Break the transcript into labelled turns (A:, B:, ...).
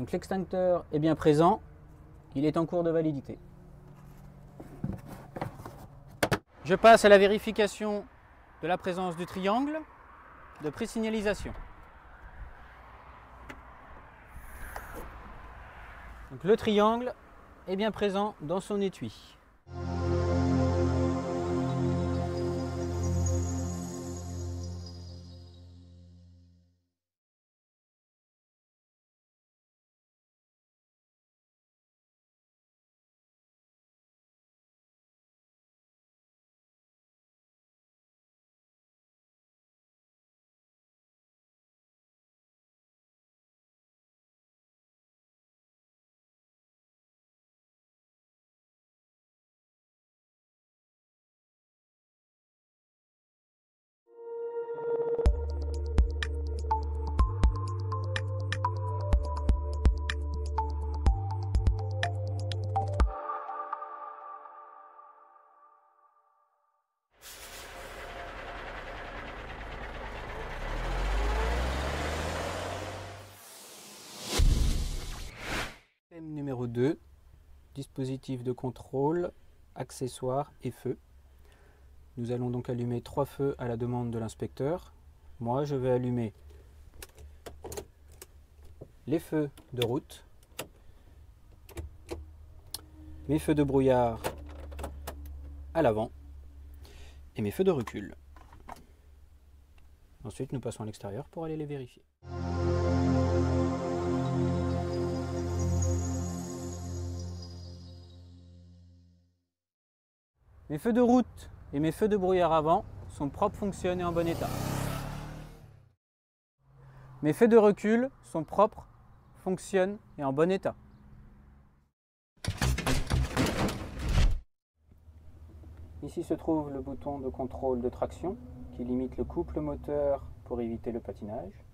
A: Donc l'extincteur est bien présent, il est en cours de validité. Je passe à la vérification de la présence du triangle de présignalisation. Donc le triangle est bien présent dans son étui. 2, dispositif de contrôle, accessoires et feux. Nous allons donc allumer trois feux à la demande de l'inspecteur. Moi, je vais allumer les feux de route, mes feux de brouillard à l'avant et mes feux de recul. Ensuite, nous passons à l'extérieur pour aller les vérifier. Mes feux de route et mes feux de brouillard avant sont propres, fonctionnent et en bon état. Mes feux de recul sont propres, fonctionnent et en bon état. Ici se trouve le bouton de contrôle de traction qui limite le couple moteur pour éviter le patinage.